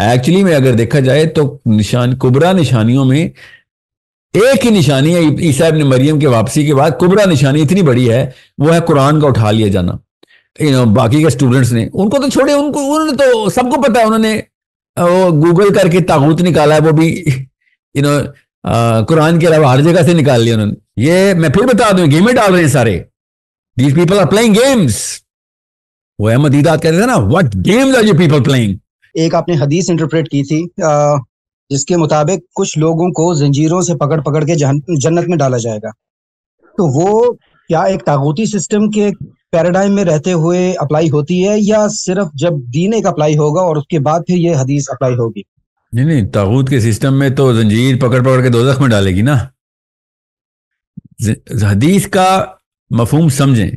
Actually में अगर देखा जाए तो निशान, कुबरा निशानियों में एक ही निशानी है, ईसा इब्न मरियम के वापसी के बाद कुबरा निशानी इतनी बड़ी है, वो है कुरान का उठा लिया जाना। यू नो बाकी के स्टूडेंट्स ने, उनको तो छोड़े, उनको, उन्होंने तो सबको पता है, उन्होंने वो गूगल करके ताबूत निकाला है, वो भी यू नो कुरान के अलावा हर जगह से निकाल लिया उन्होंने। ये मैं फिर बता दूँ, गेमें डाल रहे हैं सारे। These people are playing games वो अहमद ईदाद कहते थे ना what games are you people playing एक आपने हदीस इंटरप्रेट की थी जिसके मुताबिक कुछ लोगों को जंजीरों से पकड़ पकड़ के जन्नत में डाला जाएगा। तो वो क्या एक तागूती सिस्टम के पैराडाइम में रहते हुए अप्लाई होती है या सिर्फ़ जब दीन एक अप्लाई होगा और उसके बाद फिर ये हदीस अप्लाई होगी? नहीं नहीं, तागूत के सिस्टम में तो जंजीर पकड़ पकड़ के दो में डालेगी ना। हदीस का मफहम समझें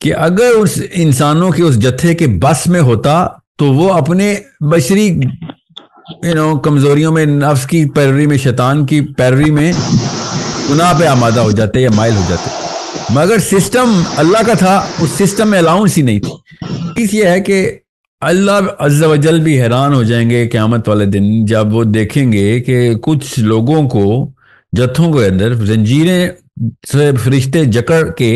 कि अगर उस इंसानों के उस जत्थे के बस में होता तो वो अपने बशरी यू नो कमजोरियों में, नफ्स की पैरवी में, शैतान की पैरवी में गुनाह पे आमादा हो जाते या माइल हो जाते। मगर सिस्टम अल्लाह का था, उस सिस्टम में अलाउंस ही नहीं थी। ये है कि अल्लाह अज्जल भी हैरान हो जाएँगे क़्यामत वाले दिन, जब वो देखेंगे कि कुछ लोगों को, जत्थों के अंदर जंजीरें से फरिश्ते जकड़ के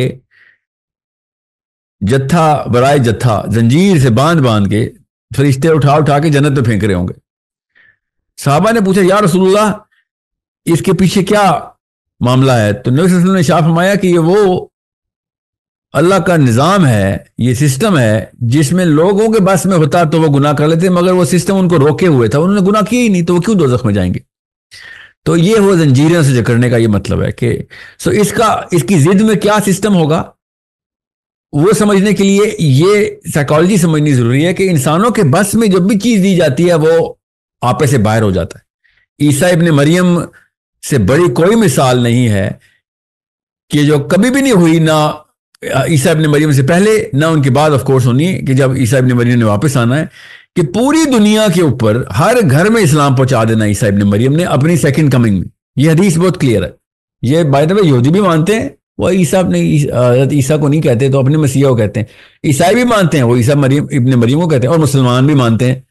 जत्था, बराए जत्था, जंजीर से बाँध बाँध के फरिश्ते उठा उठा के जन्नत में फेंक रहे होंगे। साहबा ने पूछा यार रसूलुल्लाह, इसके पीछे क्या मामला है? तो नबी ने शाह फरमाया कि ये वो अल्लाह का निज़ाम है, ये सिस्टम है, जिसमें लोगों के बस में होता तो वो गुनाह कर लेते, मगर वो सिस्टम उनको रोके हुए था, उन्होंने गुनाह किया ही नहीं तो वो क्यों दो में जाएँगे? तो ये वो जंजीरों से जकड़ने का ये मतलब है कि सो इसका, इसकी जिद में क्या सिस्टम होगा? वो समझने के लिए ये साइकोलॉजी समझनी ज़रूरी है कि इंसानों के बस में जब भी चीज़ दी जाती है, वो आपे से बाहर हो जाता है। ईसा इबन मरियम से बड़ी कोई मिसाल नहीं है कि जो कभी भी नहीं हुई, ना ईसा इबन मरियम से पहले, ना उनके बाद ऑफ़ कोर्स होनी कि जब ईसा इबन मरियम ने वापस आना है, कि पूरी दुनिया के ऊपर, हर घर में इस्लाम पहुँचा देना ईसा इबन मरियम ने अपनी सेकंड कमिंग में। यह हदीस बहुत क्लियर है। ये बाय द वे यहूदी भी मानते हैं वो ईसा अपने ईसा को नहीं कहते तो अपने मसीहा को कहते हैं। ईसाई भी मानते हैं, वो ईसा मरियम, इबन मरियम को कहते हैं, और मुसलमान भी मानते हैं।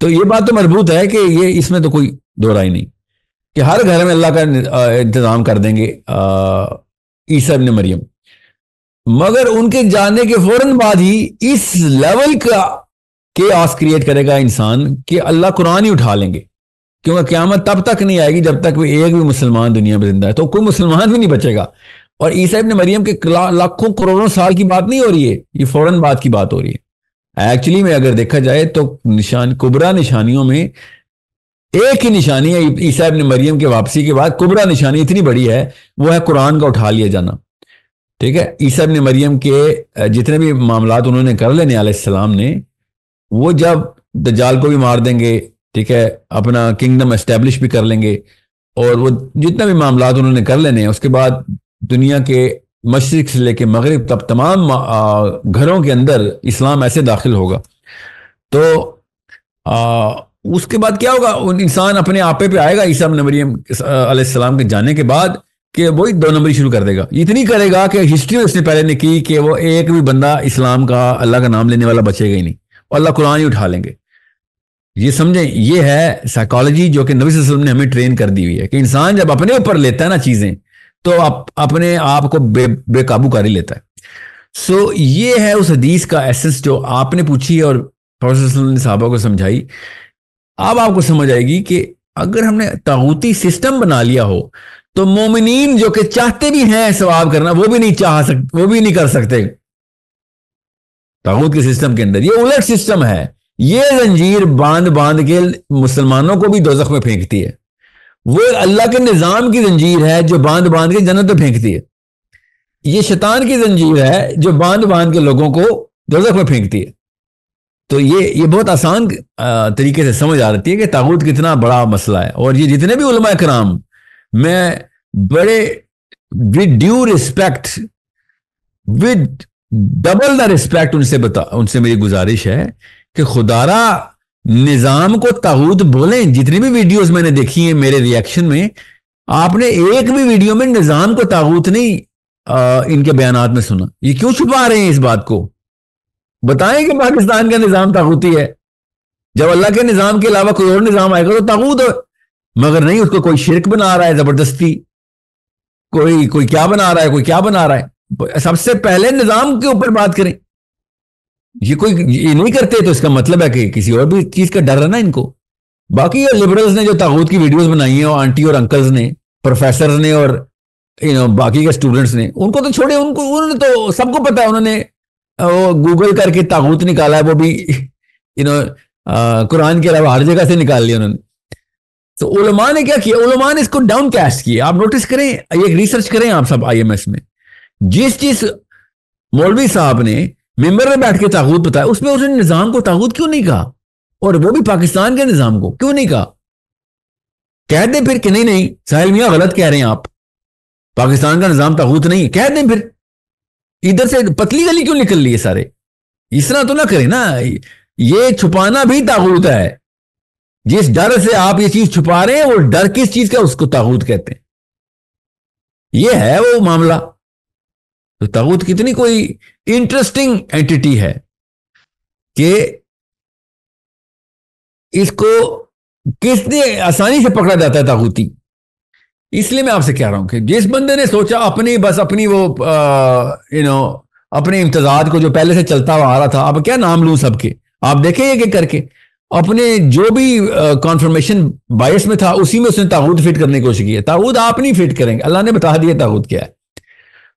तो ये बात तो मज़बूत है कि ये, इसमें तो कोई दो राय नहीं, कि हर घर में अल्लाह का इंतज़ाम कर देंगे ईसा इबन मरियम। मगर उनके जाने के फ़ौरन बाद ही इस लेवल का के आस क्रिएट करेगा इंसान, कि अल्लाह कुरान ही उठा लेंगे। क्योंकि क्यामत तब तक नहीं आएगी जब तक एक भी मुसलमान दुनिया में ज़िंदा है। तो कोई मुसलमान भी नहीं बचेगा। और ईसा इब्न मरियम के लाखों करोड़ों साल की बात नहीं हो रही है। ये फ़ौरन बात की बात हो रही है। एक्चुअली में अगर देखा जाए तो निशान, कुबरा निशानियों में एक ही निशानी है ईसा इब्न मरियम के वापसी के बाद। कुबरा निशानी इतनी बड़ी है, वो है कुरान का उठा लिया जाना। ठीक है? ईसा इब्न मरियम के जितने भी मामला उन्होंने कर लेने आसलाम ने, वो जब दजाल को भी मार देंगे, ठीक है, अपना किंगडम एस्टेब्लिश भी कर लेंगे, और वो जितना भी मामला उन्होंने कर लेने उसके बाद दुनिया के मशरक से लेके मगरब तब तमाम घरों के अंदर इस्लाम ऐसे दाखिल होगा। तो आ, उसके बाद क्या होगा? इंसान अपने आपे पे आएगा ईसा मरियम सलाम के जाने के बाद कि वही दो नंबरी शुरू कर देगा। इतनी करेगा कि हिस्ट्री उसने पहले ने की कि वो एक भी बंदा इस्लाम का अल्लाह का नाम लेने वाला बचेगा ही नहीं। और अल्लाह कुरान ही उठा लेंगे। ये समझें ये है साइकोलॉजी जो कि नबी वसल्लम ने हमें ट्रेन कर दी हुई है कि इंसान जब अपने ऊपर लेता है ना चीज़ें तो आप अपने आप को बे, बेकाबू कर ही लेता है। सो so, ये है उस हदीस का एसेंस जो आपने पूछी और प्रोफेसर ने साहबा को समझाई। अब आपको समझ आएगी कि अगर हमने तागूती सिस्टम बना लिया हो तो मोमिनीन जो कि चाहते भी हैं सवाब करना वो भी नहीं चाह सकते वो भी नहीं कर सकते। तागूत के सिस्टम के अंदर ये उलट सिस्टम है। ये जंजीर बाँध बाँध के मुसलमानों को भी दोजख में फेंकती है। वो अल्लाह के निज़ाम की जंजीर है जो बाँध बाँध के जन्नत में फेंकती है। ये शैतान की जंजीर है जो बाँध बाँध के लोगों को दोजख में फेंकती है। तो ये ये बहुत आसान तरीके से समझ आ रही है कि ताबूत कितना बड़ा मसला है। और ये जितने भी उलमा कराम मैं बड़े with due respect with double the respect उनसे बता, उनसे मेरी गुजारिश है कि खुदारा निज़ाम को ताबूत बोलें जितनी भी वीडियोस मैंने देखी है मेरे रिएक्शन में आपने एक भी वीडियो में निज़ाम को ताबूत नहीं आ, इनके बयान में सुना। ये क्यों छुपा रहे हैं इस बात को? बताएँ कि पाकिस्तान का निज़ाम ताबूती है। जब अल्लाह के निज़ाम के अलावा कोई और निज़ाम आएगा तो ताबूत मगर नहीं उसको कोई शिरक बना रहा है ज़बरदस्ती। कोई कोई क्या बना रहा है कोई क्या बना रहा है? सबसे पहले निज़ाम के ऊपर बात करें। ये कोई, ये नहीं करते तो इसका मतलब है कि किसी और भी चीज़ का डर है ना इनको। बाकी ये लिबरल्स ने जो ताबूत की वीडियोस बनाई हैं, और आंटी और अंकल्स ने प्रोफेसर ने, और यू नो बाकी के स्टूडेंट्स ने, उनको तो छोड़े, उनको, उन्होंने तो सबको पता है, उन्होंने गूगल करके ताबूत निकाला है, वो भी यू नो कुरान के अलावा हर जगह से निकाल लिया उन्होंने। तो उलमा ने क्या किया? उलमा ने इसको डाउन कैस्ट किया। आप नोटिस करें एक रिसर्च करें आप सब आईएमएस में। जिस जिस मौलवी साहब ने मेंबर में बैठ के ताबूत बताया उसमें उसने निज़ाम को ताबूत क्यों नहीं कहा? और वो भी पाकिस्तान के निज़ाम को क्यों नहीं कहा? कह दें फिर कि नहीं नहीं, साहिल मियाँ गलत कह रहे हैं आप। पाकिस्तान का निज़ाम ताबूत नहीं कह दें फिर। इधर से पतली गली क्यों निकल है सारे? इस तरह तो ना करें ना। ये छुपाना भी ताबूत है। जिस डर से आप ये चीज़ छुपा रहे हैं, वो डर किस चीज़ का उसको ताबूत कहते हैं। ये है वो मामला। तो ताबूत कितनी कोई इंटरेस्टिंग एंटिटी है कि इसको किसने आसानी से पकड़ा जाता है ताबूती इसलिए मैं आपसे कह रहा हूँ कि जिस बंदे ने सोचा अपनी, बस अपनी वो यू नो अपने इम्तजाज को जो पहले से चलता हुआ आ रहा था, अब क्या नाम लू सबके? आप देखें ये करके। अपने जो भी कॉन्फर्मेशन बायस में था, उसी में उसने ताबूत फिट करने की कोशिश की है। ताबूत आप नहीं फिट करेंगे। अल्लाह ने बता दिया ताबूत क्या है।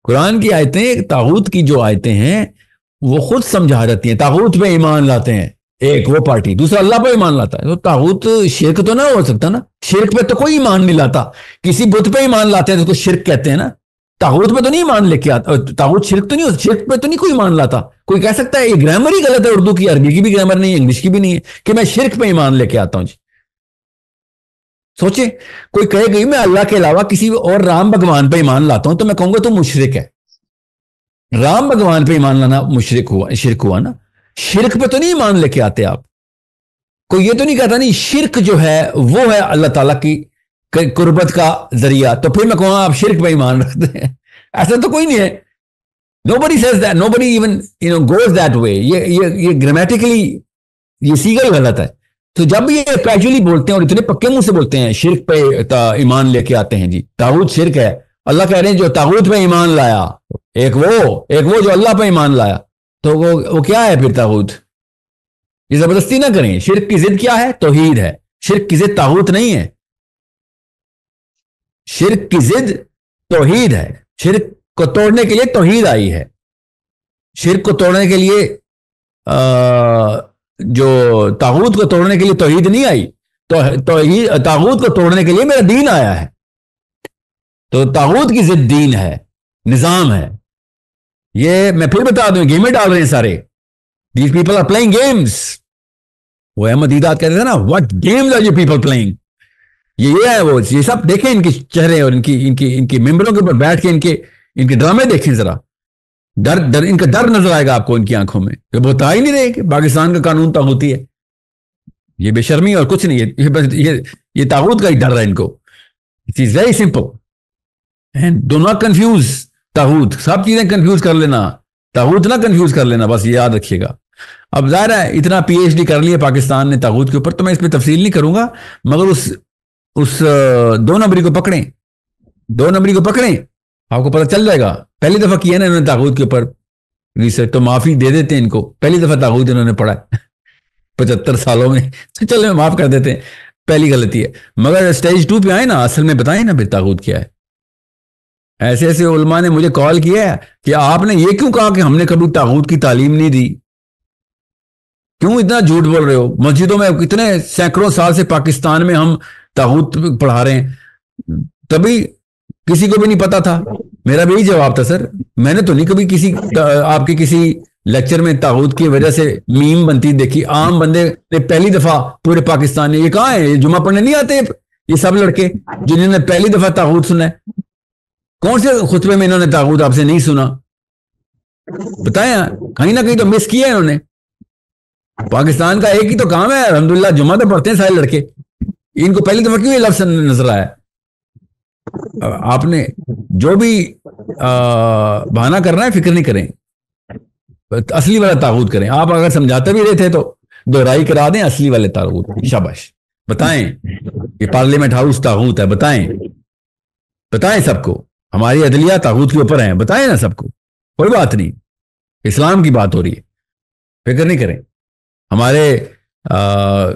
कुरान की आयतें ताबूत की जो आयतें हैं, वो खुद समझा जाती हैं। ताबूत पे ईमान लाते हैं। एक, वो पार्टी। दूसरा, अल्लाह पे ईमान लाता है। तो ताबूत शिरक तो ना हो सकता ना? शिरक पे तो कोई ईमान नहीं लाता। किसी बुत पे ईमान लाते हैं तो शिरक कहते हैं ना? ताबूत पे तो नहीं ईमान लेके आता ताबूत शिरक तो नहीं होता शिरक पे तो नहीं कोई ईमान लाता। कोई कह सकता है, ये ग्रामर ही गलत है, उर्दू की, अरबी की भी ग्रामर नहीं है इंग्लिश की भी नहीं है, कि मैं शिरक पे ईमान लेके आता हूँ जी। सोचे कोई कहेगा मैं अल्लाह के अलावा किसी और राम भगवान पे ईमान लाता हूँ तो मैं कहूँगा तो मुशरक है। राम भगवान पे ईमान लाना मुशरक हुआ, शिरक हुआ ना? शिरक पे तो नहीं ईमान लेके आते आप। कोई ये तो नहीं कहता, नहीं, शिरक जो है, वो है अल्लाह ताला की कुर्बत का ज़रिया। तो फिर मैं कहूँगा, आप शिरक पे ईमान रखते हैं। ऐसा तो कोई नहीं है। Nobody says that nobody even you know goes that way ये ये ये ग्रामेटिकली ये सीगल गलत है। तो जब ये कैजुअली बोलते हैं और इतने पक्के मुँह से बोलते हैं, शिरक पे ईमान लेके आते हैं जी। ताबूत शिरक है। अल्लाह कह रहे हैं, जो ताबूत पे ईमान लाया, एक वो एक वो जो अल्लाह पे ईमान लाया तो वो वो क्या है फिर ताबूत ये ज़बरदस्ती ना करें। शिरक की जिद क्या है? तोहीद है। शिरक की जिद ताबूत नहीं है। शिरक की जिद तोहीद है। शिरक को तोड़ने के लिए तोहीद आई है। शिरक को तोड़ने के लिए जो ताबूत को तोड़ने के लिए तोहीद नहीं आई तो तोहीद ताबूत को तोड़ने के लिए मेरा दीन आया है। तो ताबूत की जिद दीन है, निज़ाम है। ये मैं फिर बता दूँ, गेमें डाल रहे हैं सारे। These people are playing games वो अहमद ईदाद कहते थे ना what games are you people playing ये ये है वो, ये सब देखें इनके चेहरे और इनकी इनकी इनकी मेंबरों के ऊपर बैठ के इनके इनके ड्रामे देखें जरा। डर डर, इनका डर नज़र आएगा आपको इनकी आँखों में। ये बता ही नहीं रहे कि पाकिस्तान का कानून ताबूती है। ये बेशर्मी और कुछ नहीं है ये बस, ये ये ताबूत का ही डर है इनको। It is very simple and do not confuse ताहूत सब चीज़ें कंफ्यूज कर लेना। ताहूत ना कंफ्यूज कर लेना, बस ये याद रखिएगा। अब ज़ाहिर है, इतना पीएचडी कर लिया पाकिस्तान ने ताहूत के ऊपर तो मैं इस पर तफसील नहीं करूँगा, मगर उस उस, दो नंबरी को पकड़े। दो नंबरी को पकड़े, आपको पता चल जाएगा। पहली दफ़ा किया ना इन्होंने ताहूत के ऊपर रिसर्च तो माफ़ी दे देते हैं इनको। पहली दफ़ा ताहूत इन्होंने पढ़ा पचहत्तर सालों में। तो चलो, माफ़ कर देते हैं। पहली गलती है। मगर स्टेज टू पे आए ना, असल में बताए ना फिर ताहूत क्या है। ऐसे ऐसे उलमा ने मुझे कॉल किया है कि आपने ये क्यों कहा कि हमने कभी ताबूत की तालीम नहीं दी? क्यों इतना झूठ बोल रहे हो? मस्जिदों में कितने सैकड़ों साल से पाकिस्तान में हम ताबूत पढ़ा रहे हैं। तभी किसी को भी नहीं पता था। मेरा भी यही जवाब था सर। मैंने तो नहीं कभी किसी आपके किसी लेक्चर में ताबूत की वजह से मीम बनती देखी। आम बंदे ने पहली दफ़ा पूरे पाकिस्तान में ये कहा है? ये जुमा पढ़ने नहीं आते? ये सब लड़के जिन्होंने पहली दफ़ा ताबूत सुना है। कौन से खुतबे में इन्होंने ताबूत आपसे नहीं सुना? बताया? कहीं ना कहीं तो मिस किया है इन्होंने। पाकिस्तान का एक ही तो काम है अलहमदुल्ला जुमा तो पढ़ते हैं सारे लड़के। इनको पहली दफ़ा क्यों ये लफ्ज नज़र आया? आपने जो भी बहाना करना है फ़िक्र नहीं करें। असली वाला ताबूत करें। आप अगर समझाते भी रहे थे तो दोहराई करा दें असली वाले तारूत शाबाश। बताएँ ये पार्लियामेंट हाउस ताहूत है बताएँ। बताएँ सबको। हमारी अदलिया ताहूत के ऊपर है। बताएँ ना सबको। कोई बात नहीं। इस्लाम की बात हो रही है। फ़िक्र नहीं करें। हमारे आ,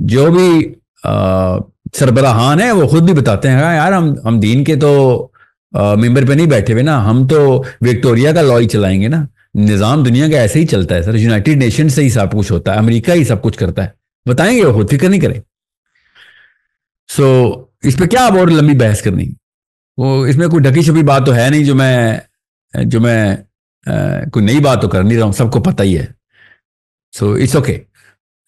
जो भी सरबराहान है वो खुद भी बताते हैं हाँ यार हम हम दीन के तो मेंबर पे नहीं बैठे हुए ना हम तो विक्टोरिया का लॉ ही चलाएँगे ना। निज़ाम दुनिया का ऐसे ही चलता है सर यूनाइटेड नेशन से ही सब कुछ होता है अमेरिका ही सब कुछ करता है। बताएँगे वो खुद फ़िक्र नहीं करें। सो so, इस पर क्या अब और लंबी बहस करनी? वो इसमें कोई ढकी छपी बात तो है नहीं जो मैं जो मैं कोई नई बात तो कर नहीं रहा हूँ सबको पता ही है। So it's okay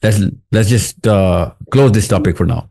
let's let's just uh, close this topic for now